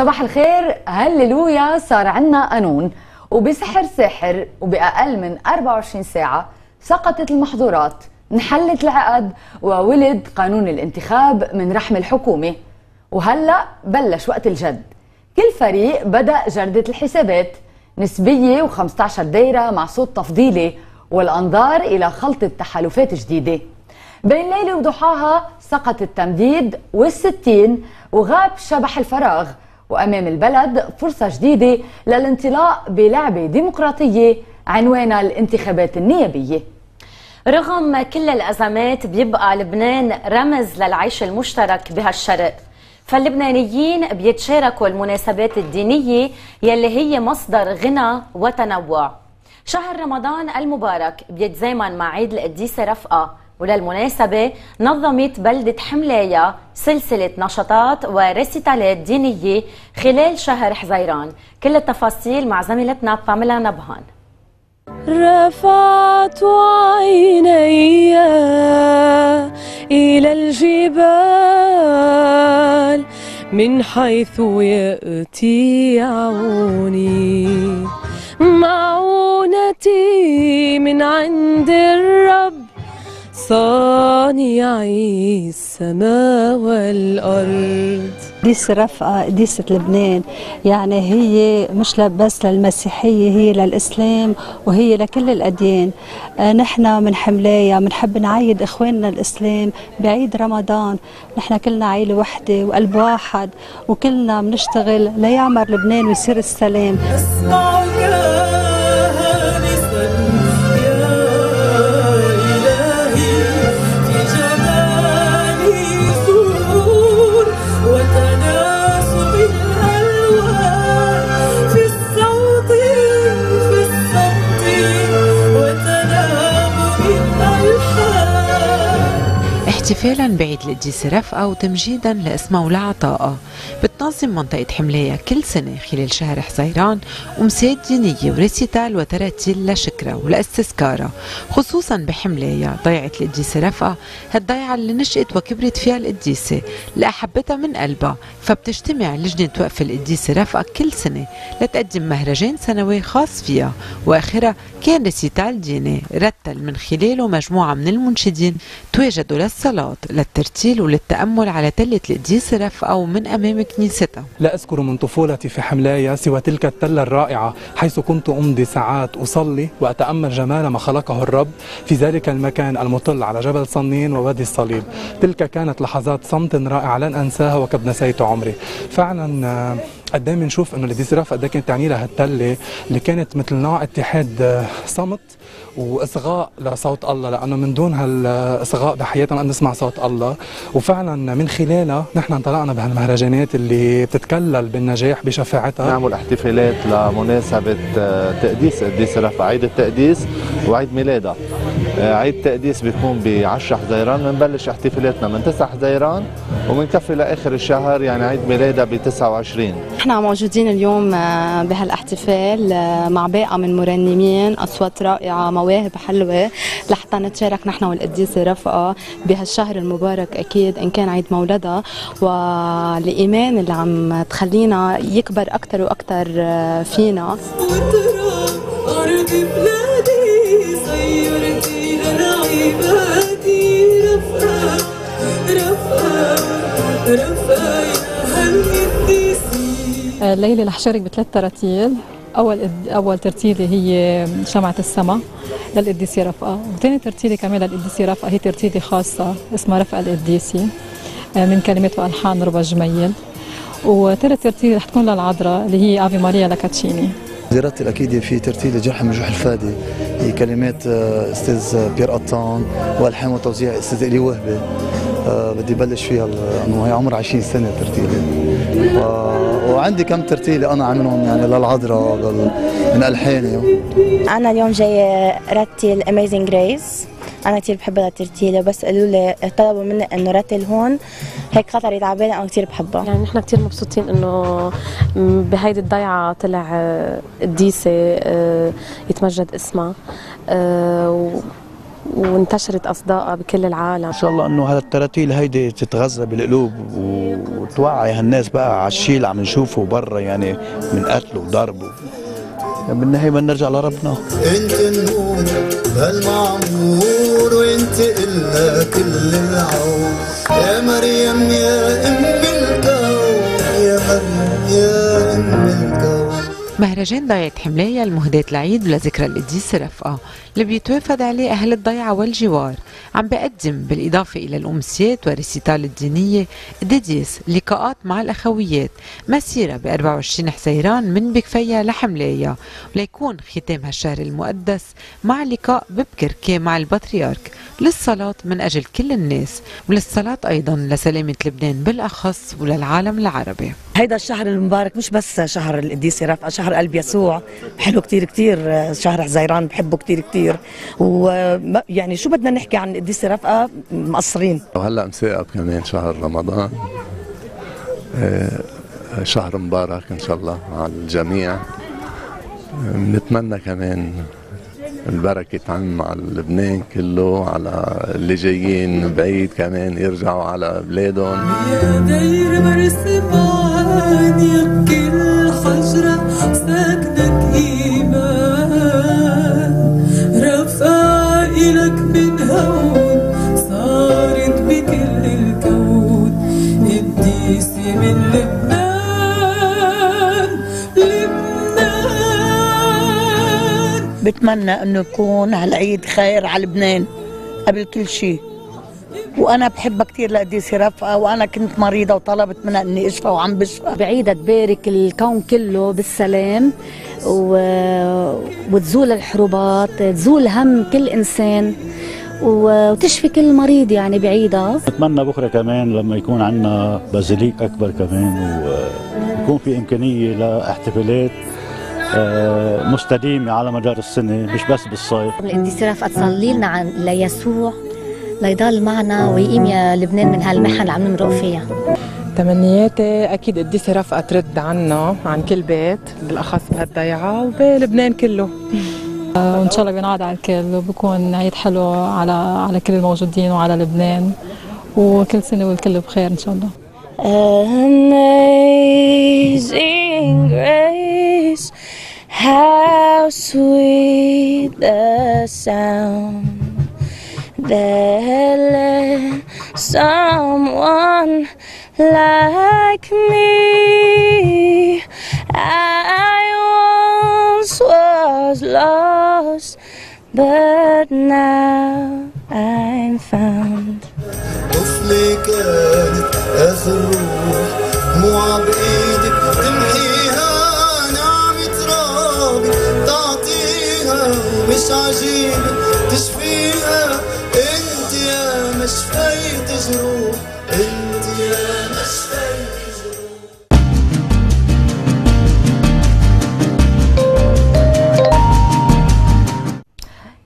صباح الخير. هللويا صار عنا قانون. وبسحر ساحر وبأقل من 24 ساعة سقطت المحظورات انحلت العقد وولد قانون الانتخاب من رحم الحكومة. وهلأ بلش وقت الجد. كل فريق بدأ جردة الحسابات. نسبية و15 دايرة مع صوت تفضيلي والأنظار إلى خلطة تحالفات جديدة. بين ليلة وضحاها سقط التمديد والستين وغاب شبح الفراغ. وأمام البلد فرصة جديدة للانطلاق بلعبة ديمقراطية عنوانها الانتخابات النيابية. رغم كل الأزمات بيبقى لبنان رمز للعيش المشترك بهالشرق. فاللبنانيين بيتشاركوا المناسبات الدينية يلي هي مصدر غنى وتنوع. شهر رمضان المبارك بيتزامن مع عيد القديسة رفقة. وللمناسبة نظمت بلدة حملايا سلسلة نشاطات وريسيتالات دينية خلال شهر حزيران. كل التفاصيل مع زميلتنا باميلا نبهان. رفعت عيني إلى الجبال من حيث يأتي عوني معونتي من عند الرب صانعي السماء والأرض. قديسة رفقة قديسة لبنان. يعني هي مش بس للمسيحية هي للإسلام وهي لكل الأديان. آه، نحن من حملايا بنحب نعيد إخواننا الإسلام بعيد رمضان. نحن كلنا عيلة وحدة وقلب واحد وكلنا بنشتغل ليعمر لبنان ويصير السلام. احتفالا بعيد القديسة رفقة وتمجيدا لاسمها ولعطائها بتنظم منطقة حملاية كل سنة خلال شهر حزيران أمسيات دينية و récital وتراتيل لشكرها ولاستذكارها خصوصا بحملاية ضيعة القديسة رفقة هالضيعة اللي نشأت وكبرت فيها القديسة اللي أحبتها من قلبها فبتجتمع لجنة وقف القديسة رفقة كل سنة لتقدم مهرجان سنوي خاص فيها. وآخرها كان récital ديني رتل من خلاله مجموعة من المنشدين تواجدوا للصلاة. للترتيل وللتأمل على تلة القديسة رفقة ومن أمام كنيستها. لا أذكر من طفولتي في حملايا سوى تلك التلة الرائعة حيث كنت أمضي ساعات أصلي وأتأمل جمال ما خلقه الرب في ذلك المكان المطل على جبل صنين ووادي الصليب. تلك كانت لحظات صمت رائعة لن أنساها وقد نسيت عمري. فعلا آه، قد إيه بنشوف انه الديزرا قد إيه كانت تعني لها التله اللي كانت مثل نوع اتحاد آه، صمت وإصغاء لصوت الله. لأنه من دون هالإصغاء بحياتنا نسمع صوت الله. وفعلا من خلالها نحن انطلقنا بهالمهرجانات اللي بتتكلل بالنجاح بشفاعتها. نعمل احتفالات لمناسبة آه، تقديس قديس رفع عيد التقديس وعيد ميلادها. آه، عيد التقديس بيكون ب 10 حزيران. بنبلش احتفالاتنا من 9 حزيران وبنكفي لاخر الشهر يعني عيد ميلادها ب 29 إحنا موجودين اليوم آه، بهالاحتفال مع باقة من مرنمين أصوات رائعة مواهب حلوة لحتى نتشارك نحن والقديسة رفقة بهالشهر المبارك أكيد إن كان عيد مولدها. والإيمان اللي عم تخلينا يكبر أكثر وأكثر فينا. الليلة رح شارك بثلاث تراتيل. أول أول ترتيلة هي شمعة السماء للقديسه رفقة وثاني ترتيلة كمان للقديسه رفقة هي ترتيلة خاصة اسمها رفقة القديسي آه، من كلمات وألحان ربا جميل. وثالث ترتيلة رح تكون للعذراء اللي هي أفي ماريا لاكاتشيني زيارتي الأكيد في ترتيل جرح مجروح الفادي هي كلمات آه، أستاذ بيير قطان وألحان وتوزيع أستاذ إلي وهبي. بدي بلش فيها إنه هي عمر 20 سنة ترتيلي. وعندي كم ترتيلي أنا عنهم يعني للعذراء من ألحاني. أنا اليوم جاية رتل Amazing Grace أنا كثير بحب الترتيلة بس قالوا لي طلبوا مني إنه رتل هون. هيك خطرت على بالي أنا كثير بحبها. يعني نحن كثير مبسوطين إنه بهيدي الضيعة طلع آه، قديسه آه، يتمجد اسمها. آه، وانتشرت أصداءها بكل العالم. إن شاء الله إنه هالتراتيل هيدي تتغذى بالقلوب وتوعي هالناس بقى على الشيء اللي عم نشوفه برا يعني من قتل وضرب يعني بالنهايه بدنا نرجع لربنا. انت النور بهالمعمور وانت إلنا كل العون يا مريم يا أم الكون يا مريم يا أم الكون مهرجان ضيعة حملاية المهداة لعيد ولذكرى القديس رفقة اللي بيتوافد عليه أهل الضيعة والجوار. عم بقدم بالإضافة إلى الأمسيات وال récital الدينية قداديس لقاءات مع الأخويات. مسيرة ب 24 حزيران من بكفية لحملاية وليكون ختام هالشهر المقدس مع لقاء ببكركة مع البطريرك. للصلاة من أجل كل الناس. وللصلاة أيضا لسلامة لبنان بالأخص وللعالم العربي. هيدا الشهر المبارك مش بس شهر القديس رفقة شهر قلب يسوع. حلو كتير كتير شهر حزيران بحبه كتير كتير. ويعني شو بدنا نحكي عن القديس رفقة؟ مقصرين. وهلا مساقب كمان شهر رمضان. آه، شهر مبارك إن شاء الله على الجميع. بنتمنى كمان البركة تعم على لبنان كله على اللي جايين بعيد كمان يرجعوا على بلادهم. يا داير مرسم عاني بكل حجرة ساكنك إيمان. رفع إلك من هون صارت بكل الكون. قديسي من لبنان. بتمنى إنه يكون هالعيد خير على لبنان قبل كل شيء وأنا بحبها كثير لقديس رفقة وأنا كنت مريضة وطلبت منها إني أشفى وعم بشفى. بعيدة تبارك الكون كله بالسلام و... وتزول الحروبات تزول هم كل إنسان و... وتشفي كل مريض يعني بعيدة. نتمنى بكرة كمان لما يكون عندنا بازيليك أكبر كمان ويكون في إمكانية لإحتفالات. آه، مستديمه على مدار السنة مش بس بالصيف. القديس رفقة تصلي لنا عن ليسوع ليضل معنا ويقيم يا لبنان من هالمحن اللي عم نمرق فيها. تمنياتي أكيد قديسه رفقه ترد عنا عن كل بيت بالأخص بهالضيعه وبلبنان كله. وإن شاء الله بينعاد على الكل وبكون عيد حلو على على كل الموجودين وعلى لبنان. وكل سنة والكل بخير إن شاء الله. Amazing grace, how sweet the sound that led someone like me. I once was lost, but now I'm found. عجيبة تشفيها انت يا مشفيت جروح. انت يا مشفيت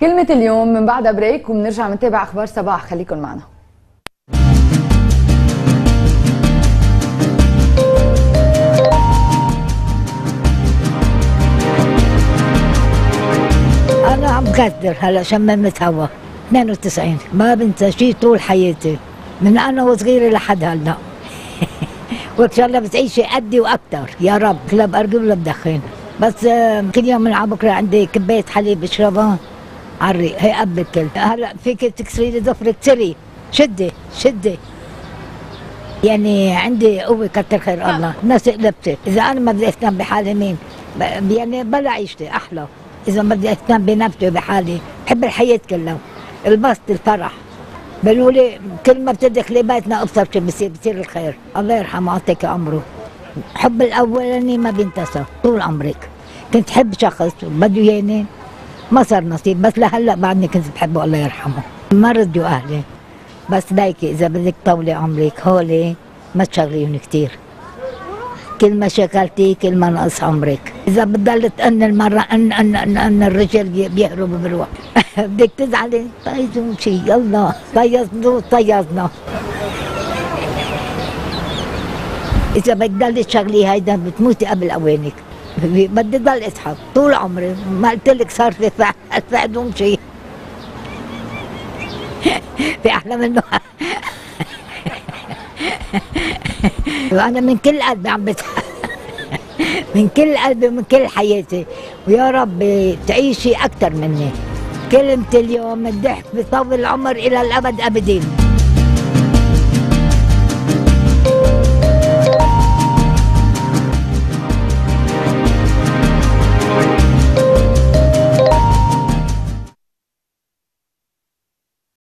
كلمة اليوم من بعدها بريك وبنرجع نتابع أخبار صباح. خليكن معنا. أنا عم قدر هلا شممت هوا 92 ما بنسى شيء طول حياتي. من أنا وصغيرة لحد هلا. وإن شاء الله بتعيشي قدي وأكثر يا رب. لا بارجل ولا بدخن بس آه، كل يوم من بكره عندي كبايه حليب بشربها الريق هي قبل الكل هلا فيك تكسري لي ضفرك تري. شدي شدي. يعني عندي قوة كتر خير الله. الناس قلبتي. إذا أنا ما بدي أهتم بحالي مين. يعني بلا عيشتي. أحلى. إذا بدي أهتم بنفسي وبحالي بحب الحياة كلها. البسط الفرح. بيقولوا لي كل ما بتدخلي بيتنا أبصر شو بصير بصير الخير. الله يرحمه يعطيك عمره حب الأولاني ما بينتسى طول عمرك. كنت حب شخص بده ياني. ما صار نصيب بس لهلأ بعدني كنت بحبه الله يرحمه. ما ردوا أهلي. بس ليكي إذا بدك طولي عمرك هولي ما تشغليهم كتير. كل ما شكلتي كل ما نقص عمرك. إذا بتضل تأن المرة أن أن أن, أن الرجال بي- بيهرب بروح بدك تزعلي؟ طيزوا شي يلا. طيزنا طيزنا إذا بتضلي تشغلي هيدا بتموتي قبل أوانك. بدي ضل اضحك طول عمري. ما قلت لك صار في فعل فعلهم شيء أحلى منه. وأنا من كل قلبي عم بت من كل قلبي ومن كل حياتي. ويا رب تعيشي أكثر مني. كلمة اليوم الضحك بيطول العمر إلى الأبد أبدين.